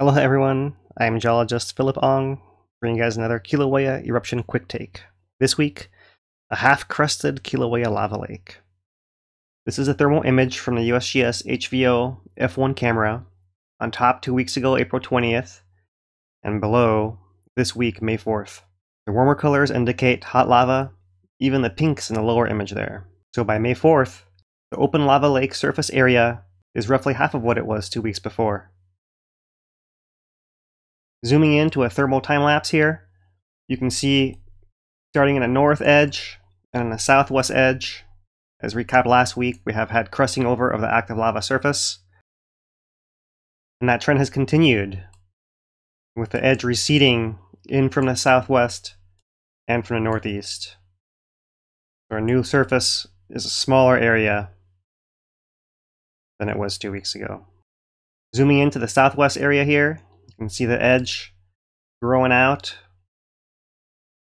Aloha everyone, I am geologist Philip Ong, bringing you guys another Kilauea eruption quick take. This week, a half-crusted Kilauea lava lake. This is a thermal image from the USGS HVO F1 camera, on top two weeks ago, April 20th, and below this week, May 4th. The warmer colors indicate hot lava, even the pinks in the lower image there. So by May 4th, the open lava lake surface area is roughly half of what it was two weeks before. Zooming into a thermal time lapse here, you can see starting in a north edge and the southwest edge, as recapped last week, we have had crusting over of the active lava surface. And that trend has continued, with the edge receding in from the southwest and from the northeast. Our new surface is a smaller area than it was two weeks ago. Zooming into the southwest area here, you can see the edge growing out.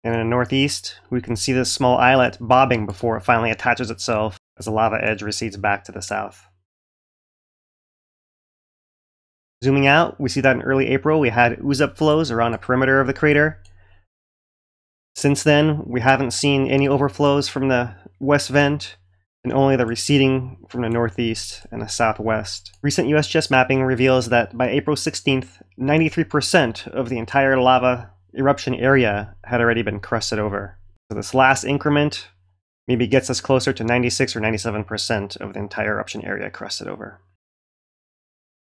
And in the northeast, we can see this small islet bobbing before it finally attaches itself as the lava edge recedes back to the south. Zooming out, we see that in early April we had ooze-up flows around the perimeter of the crater. Since then, we haven't seen any overflows from the west vent, and only the receding from the northeast and the southwest. Recent USGS mapping reveals that by April 16th, 93% of the entire lava eruption area had already been crusted over. So this last increment maybe gets us closer to 96 or 97% of the entire eruption area crusted over.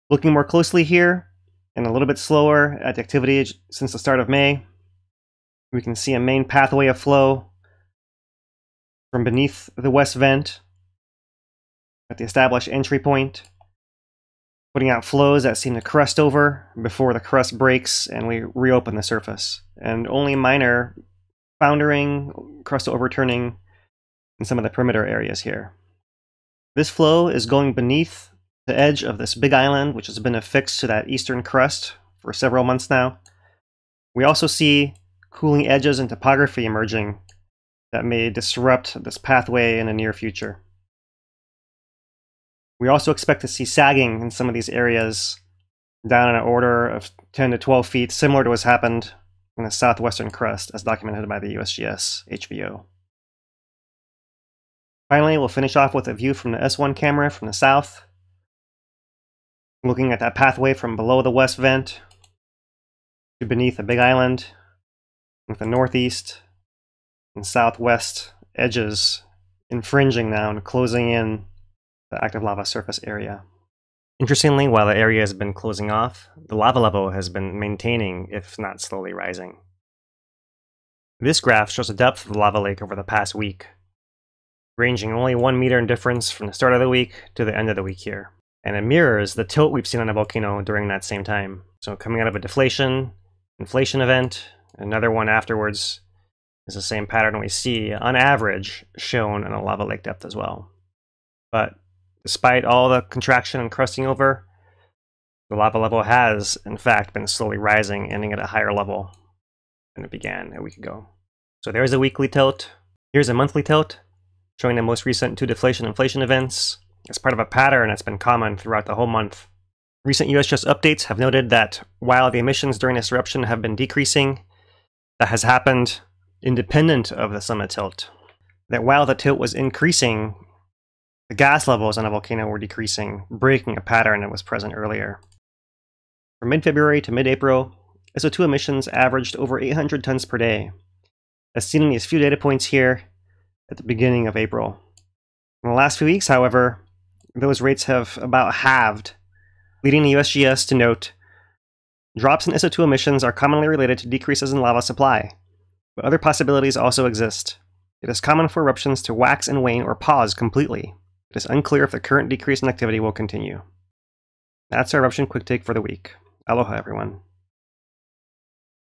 Looking more closely here, and a little bit slower at activity since the start of May, we can see a main pathway of flow from beneath the west vent at the established entry point, putting out flows that seem to crust over before the crust breaks and we reopen the surface. And only minor foundering, crust overturning in some of the perimeter areas here. This flow is going beneath the edge of this big island, which has been affixed to that eastern crust for several months now. We also see cooling edges and topography emerging that may disrupt this pathway in the near future. We also expect to see sagging in some of these areas down in an order of 10 to 12 feet, similar to what's happened in the southwestern crust as documented by the USGS HVO. Finally, we'll finish off with a view from the S1 camera from the south, looking at that pathway from below the west vent to beneath the big island, with the northeast and southwest edges infringing now and closing in the active lava surface area. Interestingly, while the area has been closing off, the lava level has been maintaining, if not slowly rising. This graph shows the depth of the lava lake over the past week, ranging only one meter in difference from the start of the week to the end of the week here. And it mirrors the tilt we've seen on the volcano during that same time. So coming out of a deflation, inflation event, another one afterwards, is the same pattern we see, on average, shown in a lava lake depth as well. But despite all the contraction and crusting over, the lava level has, in fact, been slowly rising, ending at a higher level than it began a week ago. So there's a weekly tilt. Here's a monthly tilt, showing the most recent two deflation inflation events as part of a pattern that's been common throughout the whole month. Recent USGS updates have noted that while the emissions during this eruption have been decreasing, that has happened independent of the summit tilt. That while the tilt was increasing, the gas levels on a volcano were decreasing, breaking a pattern that was present earlier. From mid-February to mid-April, SO2 emissions averaged over 800 tons per day, as seen in these few data points here at the beginning of April. In the last few weeks, however, those rates have about halved, leading the USGS to note drops in SO2 emissions are commonly related to decreases in lava supply, but other possibilities also exist. It is common for eruptions to wax and wane or pause completely. It is unclear if the current decrease in activity will continue. That's our eruption quick take for the week. Aloha, everyone.